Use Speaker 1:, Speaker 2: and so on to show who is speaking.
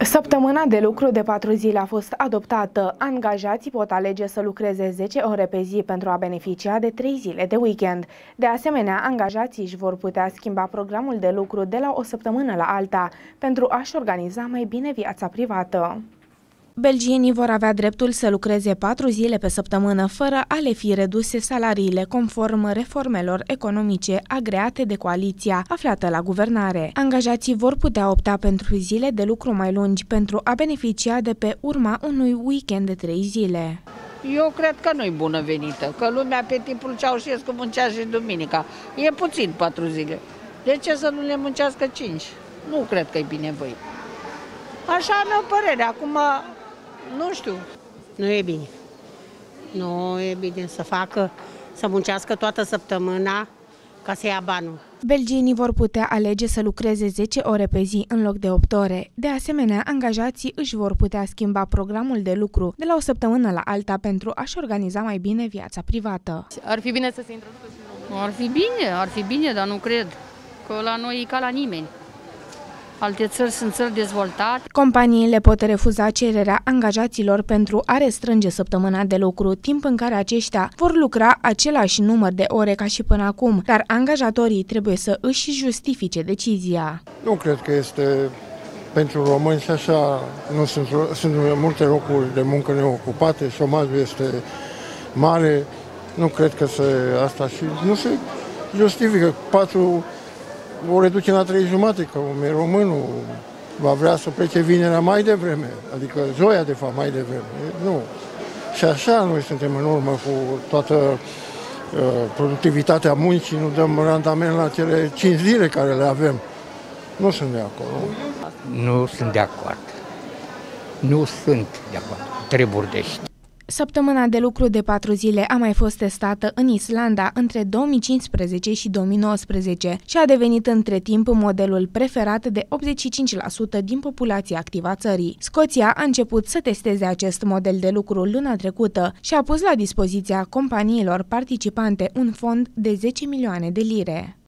Speaker 1: Săptămâna de lucru de patru zile a fost adoptată. Angajații pot alege să lucreze 10 ore pe zi pentru a beneficia de 3 zile de weekend. De asemenea, angajații își vor putea schimba programul de lucru de la o săptămână la alta pentru a-și organiza mai bine viața privată. Belgienii vor avea dreptul să lucreze patru zile pe săptămână fără a le fi reduse salariile conform reformelor economice agreate de coaliția aflată la guvernare. Angajații vor putea opta pentru zile de lucru mai lungi pentru a beneficia de pe urma unui weekend de trei zile.
Speaker 2: Eu cred că nu-i bună venită, că lumea pe timpul Ceaușescu muncea și duminica. E puțin patru zile. De ce să nu le muncească cinci? Nu cred că e binevoit. Așa am eu părere. Acum nu știu.
Speaker 3: Nu e bine. Nu e bine să facă, să muncească toată săptămâna ca să ia banul.
Speaker 1: Belgienii vor putea alege să lucreze 10 ore pe zi în loc de 8 ore. De asemenea, angajații își vor putea schimba programul de lucru de la o săptămână la alta pentru a-și organiza mai bine viața privată.
Speaker 4: Ar fi bine să se introducă și
Speaker 5: Ar fi bine, ar fi bine, dar nu cred că la noi e ca la nimeni. Alte țări sunt țări dezvoltate.
Speaker 1: Companiile pot refuza cererea angajaților pentru a restrânge săptămâna de lucru, timp în care aceștia vor lucra același număr de ore ca și până acum, dar angajatorii trebuie să își justifice decizia.
Speaker 6: Nu cred că este pentru români și așa nu sunt, sunt multe locuri de muncă neocupate, șomajul este mare, nu cred că se asta și nu se justifică. Patru o reduce la trei jumate, că românul va vrea să plece vinerea mai devreme, adică joia de fapt mai devreme. Nu. Și așa noi suntem în urmă cu toată uh, productivitatea muncii, nu dăm randament la cele cinci zile care le avem. Nu sunt de acord.
Speaker 7: Nu, nu sunt de acord. Nu sunt de acord. Treburi de ști.
Speaker 1: Săptămâna de lucru de patru zile a mai fost testată în Islanda între 2015 și 2019 și a devenit între timp modelul preferat de 85% din populația activă a țării. Scoția a început să testeze acest model de lucru luna trecută și a pus la dispoziția companiilor participante un fond de 10 milioane de lire.